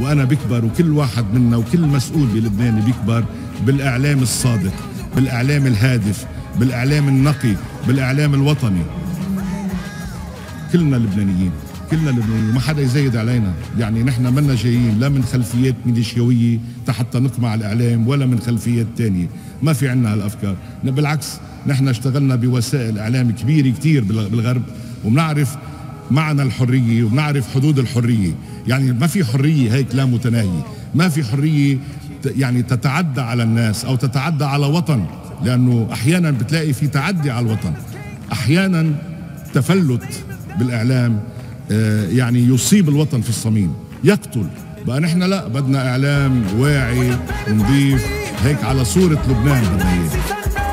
وأنا بكبر وكل واحد منا وكل مسؤول بلبنان بيكبر بالإعلام الصادق بالإعلام الهادف بالإعلام النقي بالإعلام الوطني. كلنا لبنانيين كلنا لبنانيين. ما حدا يزايد علينا. يعني نحن منا جايين لا من خلفيات ميليشياوية حتى نقمع الإعلام ولا من خلفيات تانية. ما في عنا هالأفكار. بالعكس نحن اشتغلنا بوسائل إعلام كبيرة كتير بالغرب. وبنعرف معنى الحرية وبنعرف حدود الحرية. يعني ما في حرية هيك لا متناهية ما في حرية يعني تتعدى على الناس أو تتعدى على وطن. لأنه أحيانا بتلاقي في تعدي على الوطن. أحيانا تفلت بالإعلام آه، يعني يصيب الوطن في الصميم. يقتل. بقى نحن لا بدنا إعلام واعي نظيف هيك على صورة لبنان بدنا